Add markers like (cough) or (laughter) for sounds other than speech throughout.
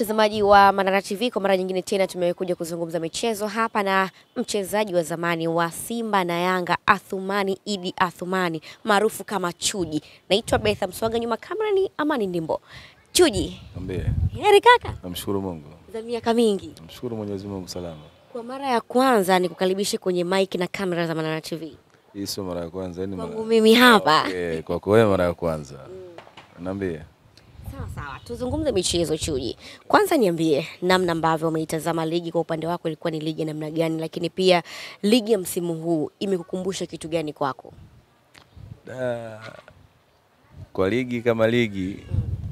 Mtazamaji wa Manara TV, kwa mara nyingine tena tumekuja kuzungumza michezo hapa na mchezaji wa zamani wa Simba na Yanga Athumani Idi Athumani maarufu kama Chuji. Naitwa Betha Mswaga, nyuma kamera ni Amani Ndimbo. Chuji, Ambie, heri kaka, namshukuru Mungu, za miaka mingi. namshukuru Mwenyezi Mungu salama. Kwa mara ya kwanza nikukaribishe kwenye mic na kamera za Manara TV. Hii sio mara ya kwanza, yani mara mimi hapa. okay, kwako wewe mara ya kwanza. Mm. Naambie. Sawa sawa, tuzungumze michezo Chuji. Kwanza niambie namna ambavyo umeitazama ligi kwa upande wako, ilikuwa ni ligi namna gani, lakini pia ligi ya msimu huu imekukumbusha kitu gani kwako? Da, kwa ligi kama ligi,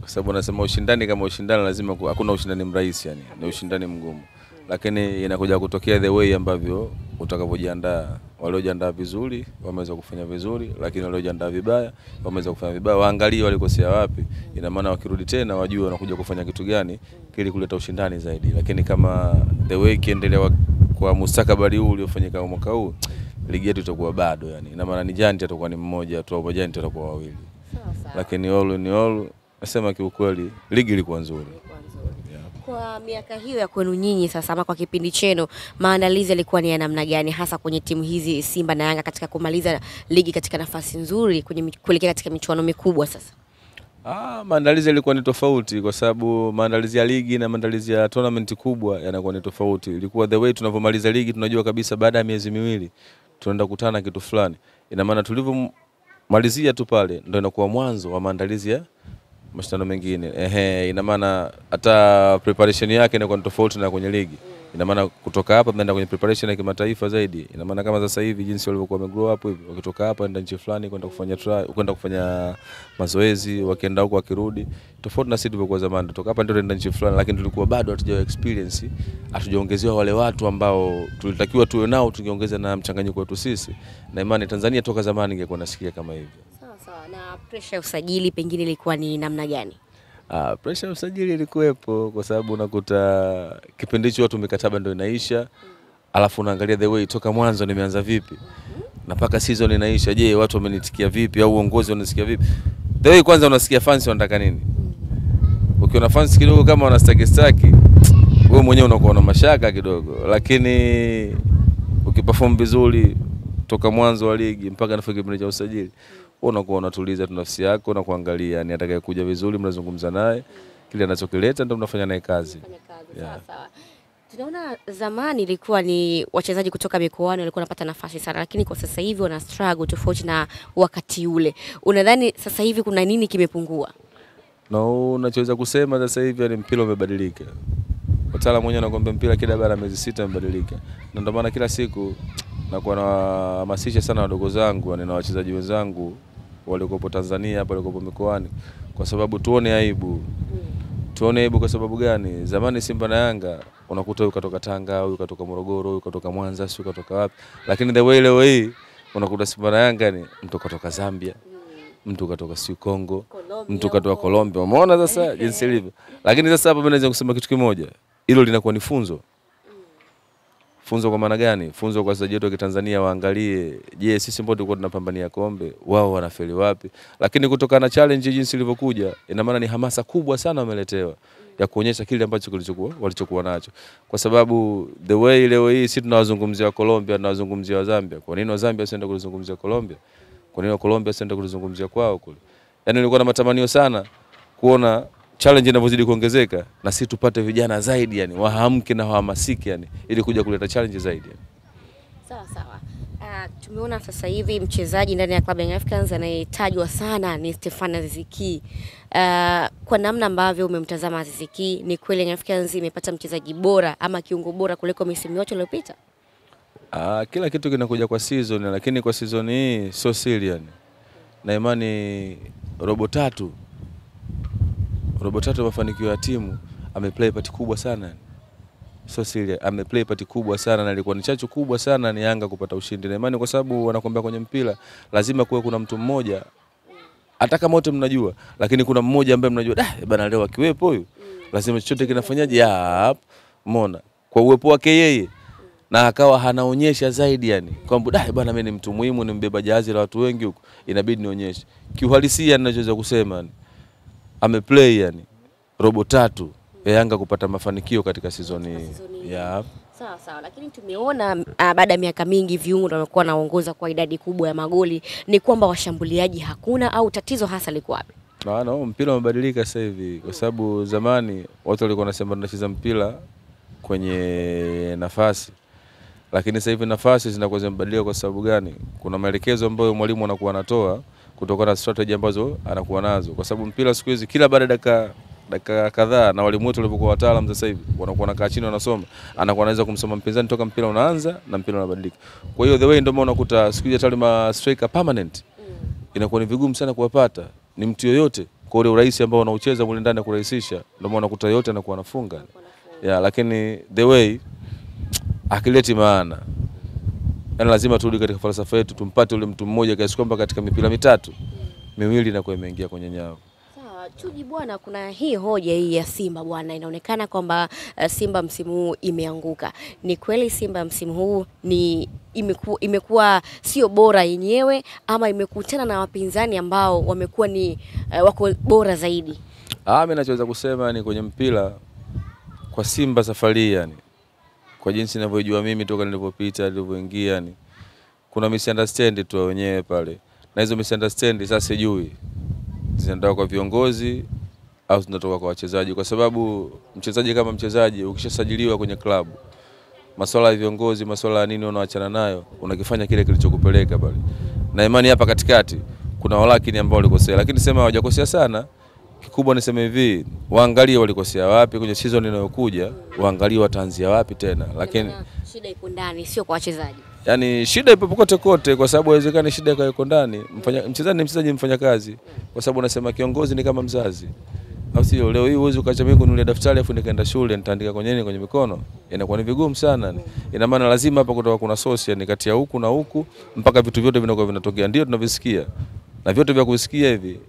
kwa sababu nasema ushindani kama ushindani, lazima hakuna ushindani mrahisi, yani ni ushindani mgumu, lakini inakuja kutokea the way ambavyo utakavyojiandaa. Waliojiandaa vizuri wameweza kufanya vizuri, lakini waliojiandaa vibaya wameweza kufanya vibaya. Waangalie walikosea wapi, ina maana wakirudi tena wajue wanakuja kufanya kitu gani ili kuleta ushindani zaidi. Lakini kama the way ikiendelea kwa mustakabali huu uliofanyika mwaka huu, ligi yetu itakuwa bado, yani ina maana ni Giant atakuwa ni mmoja tu, au Giant atakuwa wawili Sawa sawa. lakini all in all nasema kiukweli ligi ilikuwa nzuri. Kwa miaka hiyo ya kwenu nyinyi sasa, ama kwa kipindi chenu, maandalizi yalikuwa ni ya namna gani, hasa kwenye timu hizi Simba na Yanga katika kumaliza ligi katika nafasi nzuri kuelekea katika michuano mikubwa sasa? Ah, maandalizi yalikuwa ni tofauti kwa sababu maandalizi ya ligi na maandalizi ya tournament kubwa yanakuwa ni tofauti. Ilikuwa the way tunavyomaliza ligi tunajua kabisa baada ya miezi miwili tunaenda kukutana na kitu fulani. Ina maana tulivyomalizia tu pale ndio inakuwa mwanzo wa maandalizi ya mashindano mengine. Ehe, ina maana hata preparation yake inakuwa ni tofauti na kwenye ligi. Ina maana kutoka hapa mnaenda kwenye preparation ya kimataifa zaidi. Ina maana kama sasa hivi jinsi walivyokuwa wamegrow up hivi, wakitoka hapa enda nchi fulani kwenda kufanya try, kwenda kufanya mazoezi, wakienda huko wakirudi, tofauti na sisi tulivyokuwa zamani. Kutoka hapa ndio tunaenda nchi fulani, lakini tulikuwa bado hatujawa experience, hatujaongezewa wale watu ambao tulitakiwa tuwe nao, tungeongeza na mchanganyiko wetu sisi. Na imani Tanzania toka zamani ingekuwa nasikia kama hivyo. Sawa. Ya usajili pengine ilikuwa ni namna gani? Ah, presha ya usajili ilikuwepo kwa sababu unakuta kipindi hicho watu mikataba ndio inaisha, alafu unaangalia the way toka mwanzo nimeanza vipi na mpaka season inaisha, je, watu wamenitikia vipi au uongozi wanasikia vipi? The way kwanza unasikia fans wanataka nini? Ukiona fans kidogo kama wanastaki staki, wewe mwenyewe unakuwa na mashaka kidogo, lakini ukiperform vizuri toka mwanzo wa ligi mpaka nafika kipindi cha usajili, wewe unakuwa unatuliza tu nafsi yako na kuangalia ni atakayekuja vizuri, mnazungumza naye, kile anachokileta ndio mnafanya naye kazi. Yeah. Tunaona zamani ilikuwa ni wachezaji kutoka mikoani walikuwa wanapata nafasi sana, lakini kwa sasa hivi wana struggle tofauti na wakati ule. Unadhani sasa hivi kuna nini kimepungua? Na unachoweza kusema sasa hivi yani mpira umebadilika. Wataalamu wenyewe wanakuambia mpira kila baada ya miezi sita umebadilika. Na ndio maana kila siku nakuwa nawahamasisha sana wadogo zangu na wachezaji wenzangu waliokuwepo Tanzania hapa waliokuwepo mikoani kwa sababu tuone aibu. Tuone aibu kwa sababu gani? Zamani Simba na Yanga unakuta huyu katoka Tanga, huyu katoka Morogoro, huyu katoka Mwanza, sio katoka wapi. Lakini the way leo hii unakuta Simba na Yanga ni mtu katoka Zambia, mtu katoka si Kongo, mtu katoka Colombia. Umeona sasa jinsi ilivyo. Lakini sasa hapa mimi naweza kusema kitu kimoja. Hilo linakuwa ni funzo. Funzo kwa maana gani? Funzo kwa wachezaji wetu wa Kitanzania waangalie, je, sisi ambao tulikuwa tunapambania kombe, wao wanafeli wapi? Lakini kutokana na challenge jinsi ilivyokuja, ina maana ni hamasa kubwa sana wameletewa ya kuonyesha kile ambacho kilichokuwa walichokuwa nacho, kwa sababu the way leo hii sisi tunawazungumzia wa Colombia, tunawazungumzia wa Zambia. Kwa nini wa Zambia wasiende kulizungumzia Colombia? Kwa nini wa Colombia wasiende kulizungumzia kwao kule? Yani nilikuwa na matamanio sana kuona challenge inavyozidi kuongezeka na sisi tupate vijana zaidi, yani wahamke na wahamasike, yani ili kuja kuleta challenge zaidi. Yani. Sawa sawa. Uh, tumeona sasa hivi mchezaji ndani ya klabu ya Young Africans anayetajwa sana ni Stefan Aziz Ki. Uh, kwa namna ambavyo umemtazama Aziz Ki, ni kweli Young Africans imepata mchezaji bora ama kiungo bora kuliko misimu yote iliyopita? Uh, kila kitu kinakuja kwa season, lakini kwa season hii sio siri yani. Na imani robo tatu robo tatu ya mafanikio ya timu ameplay part kubwa sana. So sili ameplay part kubwa sana na ilikuwa ni chachu kubwa sana ni Yanga kupata ushindi. Na imani kwa sababu wanakwambia kwenye mpira lazima kuwe kuna mtu mmoja hata kama wote mnajua, lakini kuna mmoja ambaye mnajua da bana, leo akiwepo huyu. Lazima chochote kinafanyaje, ya umeona, kwa uwepo wake yeye. Na akawa hanaonyesha zaidi yani kwamba da bwana, mimi ni mtu muhimu, ni mbeba jahazi la watu wengi huko, inabidi nionyeshe. Kiuhalisia. Ninachoweza kusema yani ameplay yani robo tatu ya Yanga kupata mafanikio katika sizoni hii. ya Sawa sawa, lakini tumeona uh, baada ya miaka mingi viungo wamekuwa wanaongoza kwa idadi kubwa ya magoli. Ni kwamba washambuliaji hakuna au tatizo hasa liko wapi? na no, mpira umebadilika sasa hivi, kwa sababu zamani watu walikuwa wanasema tunacheza mpira kwenye nafasi, lakini sasa hivi nafasi zinakuwa zimebadilika. Kwa sababu gani? Kuna maelekezo ambayo mwalimu anakuwa anatoa kutokana na strategy ambazo anakuwa nazo, kwa sababu mpira siku hizi kila baada ya dakika dakika kadhaa, na walimu wetu walivyokuwa wataalamu sasa hivi wanakuwa wanakaa chini wanasoma, anakuwa anaweza kumsoma mpinzani toka mpira unaanza na mpira unabadilika. Kwa hiyo the way ndio maana unakuta siku hizi hata ma striker permanent inakuwa ni vigumu sana kuwapata, ni mtu yoyote kwa ule urahisi ambao wanaucheza mule ndani ya kurahisisha, ndio maana unakuta yote anakuwa anafunga. Yeah, lakini the way akileti maana yani, lazima turudi katika falsafa yetu, tumpate ule mtu mmoja kiasi kwamba katika mipira mitatu miwili inakuwa imeingia kwenye nyavu. Sawa, Chuji bwana, kuna hii hoja hii ya Simba bwana, inaonekana kwamba uh, Simba msimu huu imeanguka. Ni kweli Simba msimu huu ni imekuwa, imekuwa sio bora yenyewe ama imekutana na wapinzani ambao wamekuwa ni uh, wako bora zaidi? Ah, mimi nachoweza kusema ni kwenye mpira kwa Simba safari yani, kwa jinsi ninavyojua mimi toka nilipopita nilivyoingia, ni kuna misunderstand tu wenyewe pale, na hizo misunderstand sasa sijui zinatoka kwa viongozi au zinatoka kwa wachezaji, kwa sababu mchezaji kama mchezaji ukishasajiliwa kwenye klabu, masuala ya viongozi, masuala ya nini unaachana nayo, unakifanya kile kilichokupeleka pale, na imani hapa katikati kuna walakini ambao walikosea, lakini sema hawajakosea sana kikubwa niseme hivi, waangalie walikosea wapi kwenye season inayokuja, waangalie wataanzia wapi tena. Lakini shida iko ndani, sio kwa wachezaji. yani shida ipo kote kote, kwa sababu haiwezekani shida ikawa iko ndani. Mchezaji ni mchezaji, mfanya kazi, kwa sababu unasema kiongozi ni kama mzazi, au sio? Leo hii huwezi ukacha mimi kununulia daftari afu nikaenda shule nitaandika kwenye nini kwenye mikono, inakuwa ni vigumu sana. Ina maana lazima hapa kutoka kuna source, yani kati ya huku na huku mpaka vitu vyote vinakuwa vinatokea, ndio tunavisikia na vyote vya kusikia hivi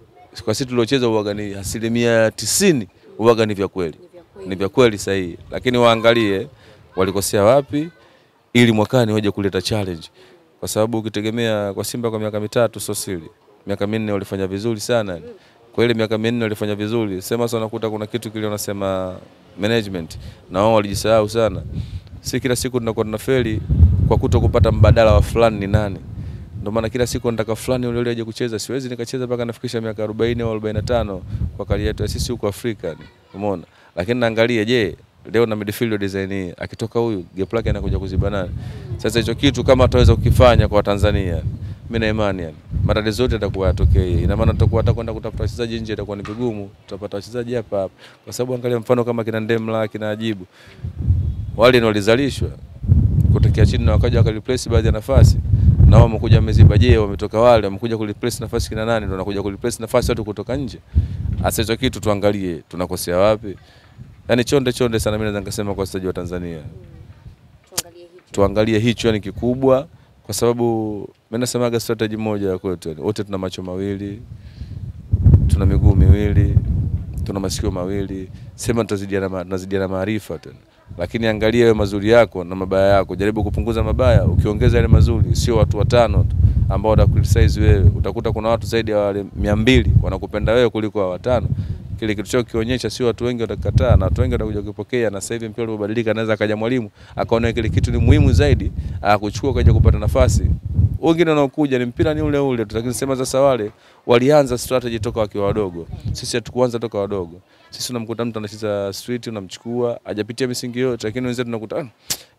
kwa sisi tuliocheza uwaga ni asilimia tisini uwaga ni vya kweli, ni vya kweli. Sahihi, lakini waangalie walikosea wapi, ili mwakani waje kuleta challenge, kwa sababu ukitegemea kwa Simba kwa miaka mitatu sio siri, miaka minne walifanya vizuri sana. Kwa ile miaka minne walifanya vizuri, sema sasa unakuta kuna kitu kile unasema management, na wao walijisahau sana. Si kila siku tunakuwa tunafeli kwa kuto kupata mbadala wa fulani ni nani ndio maana kila siku nataka fulani yule yule aje kucheza. Siwezi nikacheza mpaka nafikisha miaka 40 au 45 kwa kali yetu sisi huko Afrika, umeona. Lakini naangalia, je, leo na midfield design hii akitoka huyu gap lake anakuja kuziba nani? Sasa hicho kitu kama ataweza kukifanya kwa Tanzania, mimi na imani yani matatizo zote atakuwa yatokee. Ina maana tutakuwa hata kwenda kutafuta wachezaji nje itakuwa ni vigumu, tutapata wachezaji hapa hapa, kwa sababu angalia mfano kama kina Ndemla kina Ajibu wale ni walizalishwa kutokea chini na wakaja wakareplace baadhi ya nafasi na wao wamekuja wameziba. Je, wametoka wale wamekuja kureplace nafasi kina nani? Ndio wanakuja kureplace nafasi watu kutoka nje. Asa hicho kitu tuangalie tunakosea wapi. Yaani chonde chonde sana, mimi naweza nikasema kwa wachezaji wa Tanzania Tuangalie hicho. tuangalie hicho, yani kikubwa, kwa sababu mimi nasemaga strategy moja ya kwetu, yani wote tuna macho mawili, tuna miguu miwili, tuna masikio mawili, sema tutazidiana ma- tunazidiana maarifa tena, lakini angalia wewe mazuri yako na mabaya yako, jaribu kupunguza mabaya, ukiongeza yale mazuri. Sio watu watano tu ambao watakucriticize wewe, utakuta kuna watu zaidi ya wale mia mbili wanakupenda wewe kuliko hao watano. Kile kitu chao kionyesha, sio watu wengi watakataa na watu wengi watakuja kupokea. Na sasa hivi mpira ulibadilika, anaweza akaja mwalimu akaona kile kitu ni muhimu zaidi, akuchukua kaja kupata nafasi. Wengine wanaokuja ni mpira ni ule ule lakini sema sasa wale walianza strategy toka wakiwa wadogo. Sisi hatukuanza toka wadogo. Sisi unamkuta mtu anacheza street, unamchukua hajapitia misingi yote, lakini wenzetu tunakuta "Ah,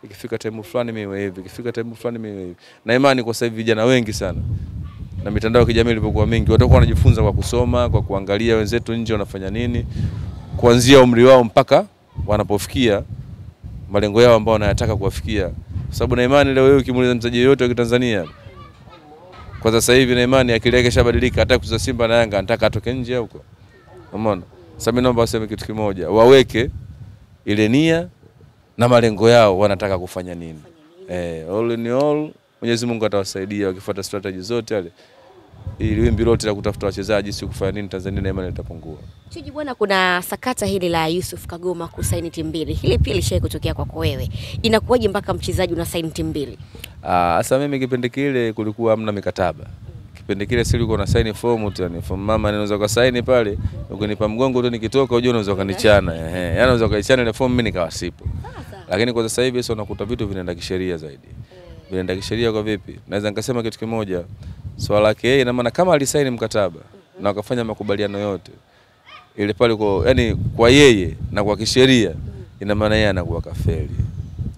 ikifika time fulani mimi hivi, ikifika time fulani mimi hivi. Na imani kwa sasa vijana wengi sana na mitandao ya kijamii ilipokuwa mingi, watakuwa wanajifunza kwa kusoma, kwa kuangalia wenzetu nje wanafanya nini, kuanzia umri wao mpaka wanapofikia malengo yao ambao wanayataka kuwafikia, sababu na imani leo hii ukimuuliza mchezaji yoyote wa Kitanzania kwa sasa hivi, na imani akili yake ishabadilika, hata kucheza Simba na Yanga anataka atoke nje huko. Umeona? Sasa mimi naomba waseme kitu kimoja, waweke ile nia na malengo yao, wanataka kufanya nini. Eh, all in all Mwenyezi Mungu atawasaidia wakifuata strategy zote yale, ili wimbi lote la kutafuta wachezaji si kufanya nini, Tanzania na imani litapungua. Chuji bwana, kuna sakata hili la Yusuf Kagoma kusaini timu mbili, hili pia lishawahi kutokea kwako wewe. Inakuwaje mpaka mchezaji una saini timu mbili? Ah, Sasa mimi kipindi kile kulikuwa hamna mikataba. Kipindi kile si ulikuwa na saini fomu tu yani fomu mama anaweza ukasaini pale ukinipa mgongo tu nikitoka unajua unaweza ukanichana ehe yani unaweza ukaichana ile fomu mimi nikawa sipo lakini kwa sasa hivi sasa unakuta vitu vinaenda kisheria zaidi vinaenda kisheria kwa vipi naweza nikasema kitu kimoja swala lake yeye ina maana kama alisaini mkataba na wakafanya makubaliano yote ile pale kwa yani kwa yeye na kwa kisheria ina maana yeye anakuwa kafeli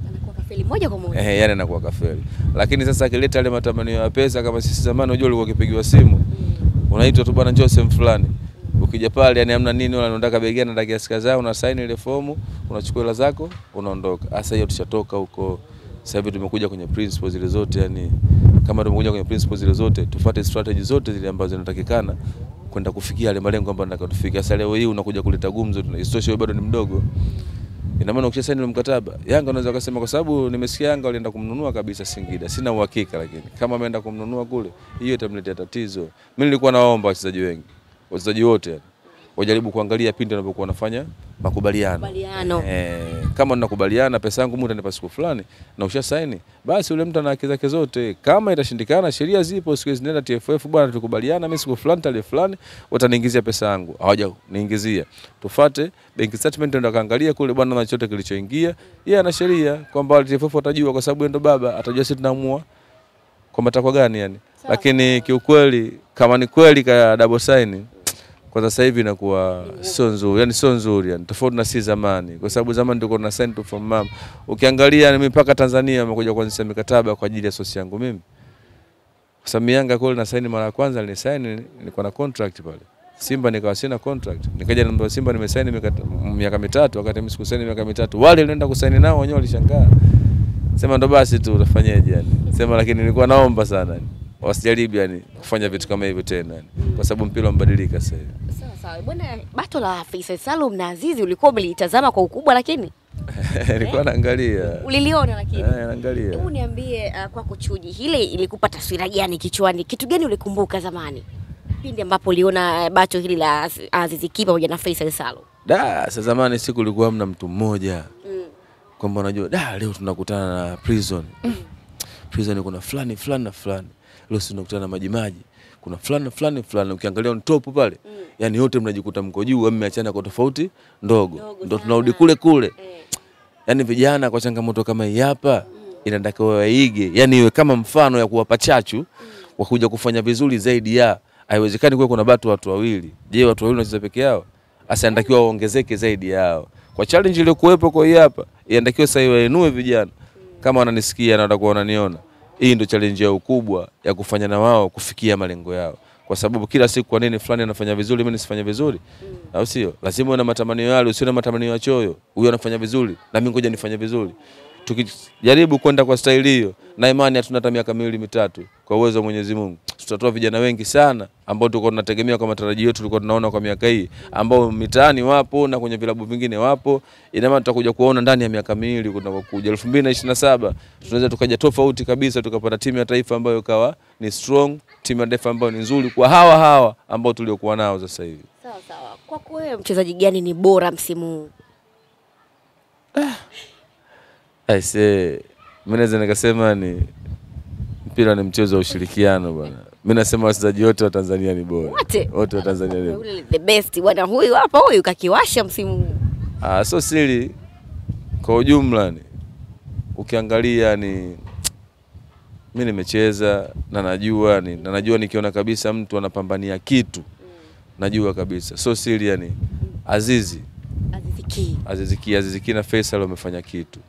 Anakuwa kafeli moja kwa moja. eh, yani anakuwa kafeli. Lakini sasa akileta yale matamanio ya pesa, kama sisi zamani, unajua ulikuwa ukipigiwa simu unaitwa tu bwana, njoo sehemu fulani, ukija pale yani hamna nini, wala unataka begani na kiasi kadhaa, una sign ile fomu, unachukua hela zako, unaondoka. Sasa hiyo tushatoka huko. Sasa hivi tumekuja kwenye principles zile zote, yani kama tumekuja kwenye principles zile zote, tufuate strategy zote zile ambazo zinatakikana kwenda kufikia yale malengo ambayo nataka tufike. Sasa leo hii unakuja kuleta gumzo, isitoshe bado ni mdogo ina maana ukisha saini mkataba Yanga unaweza kusema kwa sababu nimesikia Yanga walienda kumnunua kabisa Singida, sina uhakika, lakini kama ameenda kumnunua kule, hiyo itamletea tatizo. Mimi nilikuwa naomba wachezaji wengi, wachezaji wote wajaribu kuangalia pindi wanapokuwa wanafanya makubaliano Makubaliano. Eh, kama tunakubaliana pesa yangu mtu anipa siku fulani na usha saini, basi ule mtu ana haki zake zote. Kama itashindikana, sheria zipo, siku hizi zinaenda TFF, bwana, tulikubaliana mimi siku fulani tarehe fulani wataniingizia pesa yangu. Hawaja niingizia, tufate bank statement, ndio kaangalia kule bwana, na chochote kilichoingia, yeye ana sheria kwamba TFF watajua, kwa sababu ndio ndo baba, atajua sisi tunaamua kwa matakwa gani yani. Lakini kiukweli, kama ni kweli ka double sign kwa sasa hivi inakuwa sio nzuri, yani sio nzuri yani, tofauti na si zamani, kwa sababu zamani tulikuwa tuna sign to from mama. Ukiangalia ni mipaka Tanzania wamekuja kuanzisha mikataba kwa ajili ya sosi yangu mimi, kwa sababu Yanga kule na sign mara ya kwanza nilisign, nilikuwa na contract pale. Simba nikawa sina contract, nikaja na Simba nimesaini miaka mitatu, wakati mimi sikusaini miaka mitatu. Wale nilienda kusaini nao wenyewe walishangaa, sema ndo basi tu utafanyaje yani, sema lakini nilikuwa naomba sana wasijaribu yani kufanya vitu kama hivyo tena yani, kwa sababu mpira umebadilika sasa hivi. Sawa sawa. Bwana bato la Faisal Salum na Azizi ulikuwa umelitazama kwa ukubwa lakini (laughs) nilikuwa naangalia uliliona lakini. Eh, naangalia Hebu niambie uh, kwako Chuji, ile ilikupa taswira gani kichwani? Kitu gani ulikumbuka zamani pindi ambapo uliona uh, bato hili la Az- Azizi Ki pamoja na Faisal Salum? da sa zamani siku ulikuwa hamna mtu mmoja mm. kwamba unajua da leo tunakutana na prison mm. prison kuna fulani fulani na fulani leo si tunakutana na maji, kuna fulani fulani fulani ukiangalia on top pale mm. yani yote mnajikuta mko juu mmeachana kwa tofauti ndogo ndo tunarudi kule kule Eh. yani vijana kwa changamoto kama hii hapa mm. inatakiwa waige, yani iwe kama mfano ya kuwapa chachu wa kuja kufanya vizuri zaidi ya haiwezekani kuwa kuna batu watu wawili. Je, watu wawili wanacheza peke yao? Asiandakiwa inatakiwa waongezeke zaidi yao. Kwa challenge iliyokuwepo kwa hii hapa, inatakiwa sasa iwainue vijana kama wananisikia na watakuwa wananiona. Hii ndio challenge yao kubwa ya kufanya na wao kufikia malengo yao, kwa sababu kila siku, kwa nini fulani anafanya vizuri, mimi nisifanye vizuri? mm. Au sio? Lazima uwe na matamanio yale, usiwe na matamanio ya choyo. Huyo anafanya vizuri na mimi ngoja nifanye vizuri. Tukijaribu kwenda kwa staili hiyo, na imani hatuna hata miaka miwili mitatu, kwa uwezo wa Mwenyezi Mungu tutatoa vijana wengi sana ambao tulikuwa tunategemea kwa matarajio yetu, tulikuwa tunaona kwa miaka hii, ambao mitaani wapo na kwenye vilabu vingine wapo. Ina maana tutakuja kuona ndani ya miaka miwili kunakokuja 2027 tunaweza tukaja tofauti kabisa, tukapata timu ya taifa ambayo ikawa ni strong, timu ya taifa ambayo ni nzuri kwa hawa hawa ambao tuliokuwa nao sasa hivi. Sawa sawa. Kwako wewe mchezaji gani ni bora msimu huu? Aise, mimi naweza nikasema ni mpira ni mchezo wa ushirikiano bwana. Mimi nasema wachezaji wote wa Tanzania ni bora, Wote? wote wa Tanzania ni bora. Yule the best bwana, huyu hapa, huyu kakiwasha msimu huu. Ah, so siri kwa ujumla ni ukiangalia ni mimi nimecheza na najua ni na najua nikiona kabisa mtu anapambania kitu najua kabisa. So siri yani Azizi Azizi Aziziki Aziziki na Faisal wamefanya kitu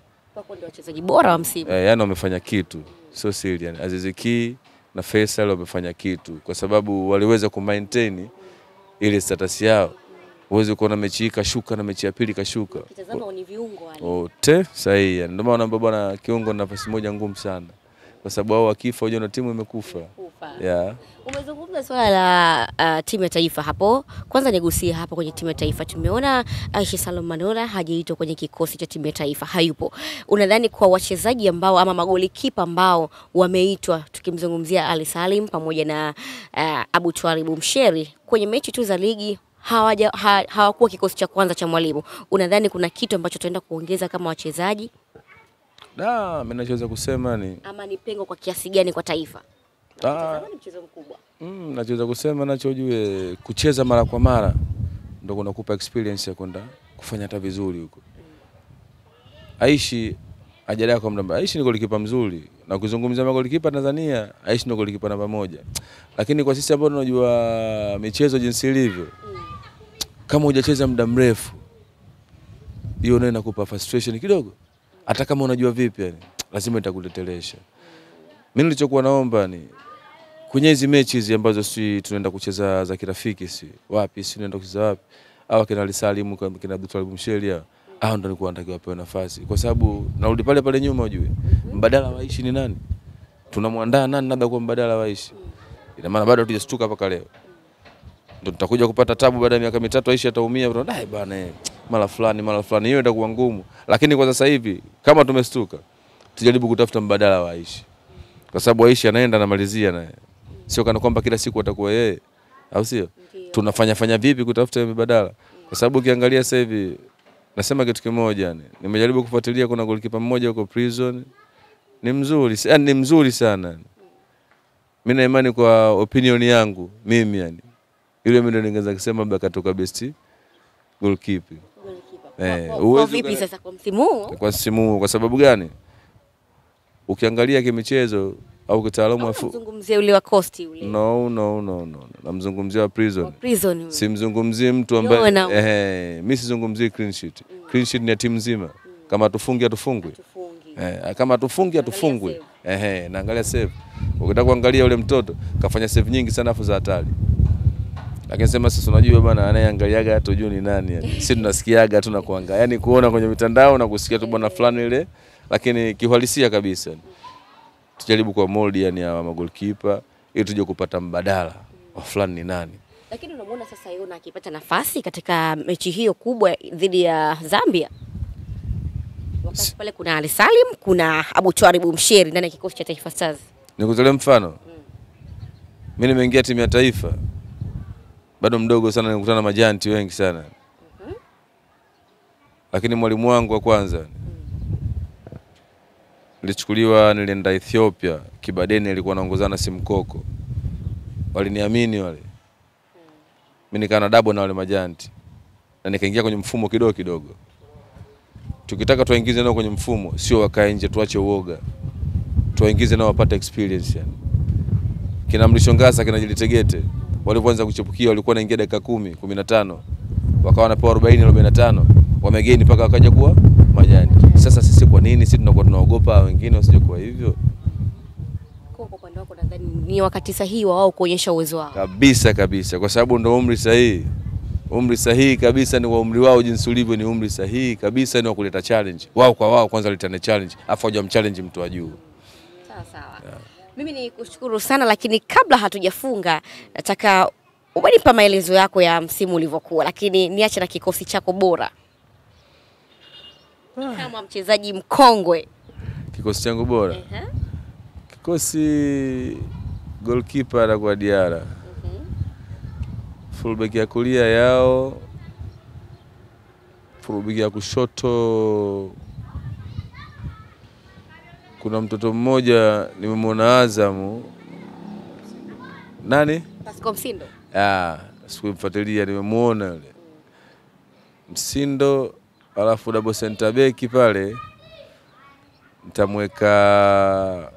wachezaji bora wa msimu. eh, yani wamefanya kitu sio siri yani Aziz Ki na Faisal wamefanya kitu kwa sababu waliweza kumaintain ile status yao. Uweze kuona mechi hii kashuka na mechi ya pili kashuka Ukitazama ni viungo wale. wote sahihi. Ndio maana bwana, kiungo na nafasi moja ngumu sana, kwa sababu hao wakifa, unajua timu imekufa. Kufa. Yeah. Umezungumza swala la uh, timu ya taifa hapo. Kwanza nigusie hapo kwenye timu ya taifa, tumeona Aisha Salum Manula hajaitwa kwenye kikosi cha timu ya taifa, hayupo. Unadhani kwa wachezaji ambao ama magoli kipa ambao wameitwa, tukimzungumzia Ali Salim pamoja na uh, Abu Twalibu Msheri kwenye mechi tu za ligi hawaja ha, hawakuwa kikosi cha kwanza cha mwalimu, unadhani kuna kitu ambacho tunaenda kuongeza kama wachezaji Da, mimi nachoweza kusema ni ama ni pengo kwa kiasi gani kwa taifa? Da, ni mchezo mkubwa. Mm, nachoweza kusema nacho kucheza mara kwa mara ndio kunakupa experience ya kwenda kufanya hata vizuri huko. Aishi ajalea kwa muda. Aishi ni golikipa mzuri na kuzungumzia magolikipa Tanzania, Aishi ndio golikipa namba moja. Lakini kwa sisi ambao tunajua michezo jinsi ilivyo, kama hujacheza muda mrefu, hiyo nayo inakupa frustration kidogo, hata kama unajua vipi, yani lazima itakuletelesha. Mimi nilichokuwa naomba ni kwenye hizi mechi hizi ambazo si tunaenda kucheza za kirafiki, si wapi, si tunaenda kucheza wapi, au kina Ali Salim kina Abdul Salim Mshelia, hao ndio nilikuwa natakiwa wapewe nafasi, kwa sababu narudi pale pale nyuma, ujue mbadala wa Aishi ni nani? Tunamwandaa nani labda kwa mbadala wa Aishi? Ina maana bado hatujastuka mpaka leo, ndio tutakuja kupata tabu baada ya miaka mitatu. Aishi ataumia, dai bana, eh, mara fulani mara fulani, hiyo itakuwa ngumu. Lakini kwa sasa hivi kama tumestuka, tujaribu kutafuta mbadala wa Aishi, kwa sababu Aishi anaenda anamalizia naye sio kana kwamba kila siku atakuwa yeye, au sio? Tunafanya fanya vipi kutafuta mbadala? Kwa sababu ukiangalia sasa hivi, nasema kitu kimoja, yani nimejaribu kufuatilia, kuna golikipa mmoja huko Prison ni mzuri, yani ni mzuri sana. Mimi na imani kwa opinion yangu mimi, yani yule mimi ndio ningeweza kusema labda katoka best goalkeeper. Eh, Kwa- vipi sasa kwa msimu huu? kwa msimu huu. Kwa sababu gani? Ukiangalia kimichezo au kitaalamu afu fu- Mzungumzie ule wa Coast ule. no, no, no, no. Namzungumzia wa Wa Prison. Prison ule. Simzungumzie mtu ambaye eh, mimi sizungumzie clean sheet. Mm. Clean sheet ni ya timu nzima. Mm. Kama tufungi atufungwe. Tufungi. Eh, kama tufungi atufungwe. Eh, naangalia save. Ukitaka kuangalia ule mtoto kafanya save nyingi sana afu za hatari. Lakini sema sasa unajua bwana anayeangaliaga hata ujui ni nani yani. Sisi tunasikiaga tu na kuangalia. yani kuona kwenye mitandao na kusikia tu bwana fulani ile lakini kiuhalisia kabisa. Tujaribu kwa mold yani ya magolikipa ili tuje kupata mbadala wa fulani ni nani. Lakini unamwona sasa Yona akipata nafasi katika mechi hiyo kubwa dhidi ya Zambia. Wakati pale kuna Ali Salim, kuna Abu Twaribu Msheri ndani ya kikosi cha Taifa Stars. Nikutolee mfano. Mimi nimeingia timu ya taifa bado mdogo sana, nikutana na majanti wengi sana, mm -hmm. lakini mwalimu wangu wa kwanza. Nilichukuliwa, nilienda Ethiopia, Kibadeni alikuwa anaongozana na Simkoko, waliniamini wale, mimi nikaa na dabo na wale majanti. Na nikaingia kwenye mfumo kidogo kidogo. Tukitaka tuwaingize nao kwenye mfumo, sio wakae nje, tuache uoga, tuwaingize nao wapate experience yani. Kina Mlisho Ngasa kina Jilitegete walipoanza kuchepukia walikuwa wanaingia dakika kumi kumi na tano wakawa wanapewa arobaini arobaini na tano wamegeni mpaka wakaja kuwa majani. Sasa sisi kwa nini sisi tunakuwa tunaogopa wengine wasije kuwa hivyo? Kwa upande wako nadhani ni wakati sahihi wa wao kuonyesha uwezo wao. Kabisa kabisa, kwa sababu ndo umri sahihi. Umri sahihi kabisa ni wa umri wao jinsi ulivyo, ni umri sahihi kabisa ni wa kuleta challenge wao kwa wao, kwanza waletane challenge afu wajamchallenge mtu wa juu. Mimi ni kushukuru sana, lakini kabla hatujafunga, nataka umenipa maelezo yako ya msimu ulivyokuwa, lakini niache na kikosi chako bora kama mchezaji mkongwe. Kikosi changu bora, uh -huh. kikosi goalkeeper atakuwa Diara, uh -huh. fullback ya kulia yao, fullback ya kushoto kuna mtoto mmoja nimemwona Azamu, nani? Pascal Msindo. Ah, sikumfuatilia nimemwona yule. Msindo, alafu double center back pale. Nitamweka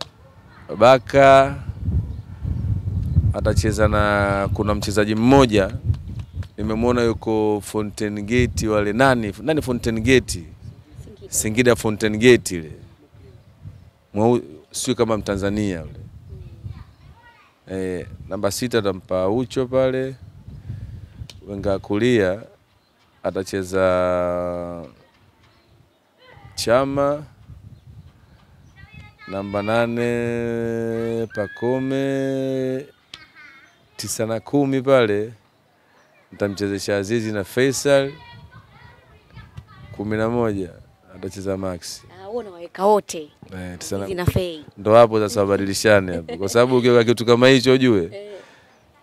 Baka, atacheza na kuna mchezaji mmoja. Nimemwona yuko Fountain Gate wale. Nani? Nani Fountain Gate? Singida. Singida Fountain Gate ile Mwau- sio kama Mtanzania yule. Eh, namba sita atampa Ucho pale, wenga kulia atacheza Chama, namba nane Pakome, tisa na kumi pale. Nitamchezesha Azizi na Faisal, kumi na moja atacheza Max. Uh, wewe unawaweka wote Eh, zina ndo hapo sasa wabadilishane hapo, kwa sababu ukiweka kitu kama hicho ujue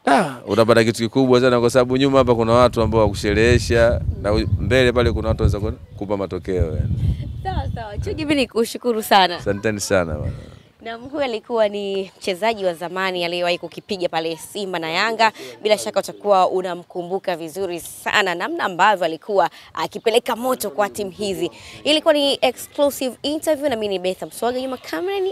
ah, utapata kitu kikubwa sana, kwa sababu nyuma hapa kuna watu ambao wakusherehesha na mbele pale kuna watu wanaweza kupa matokeo yani. Sawa sawa. Chugi, mimi nikushukuru sana. Asanteni sana bwana. Na huyu alikuwa ni mchezaji wa zamani aliyewahi kukipiga pale Simba na Yanga. Bila shaka utakuwa unamkumbuka vizuri sana namna ambavyo alikuwa akipeleka moto kwa timu hizi. Ilikuwa ni exclusive interview na mimi ni Betha Mswaga, nyuma kamera ni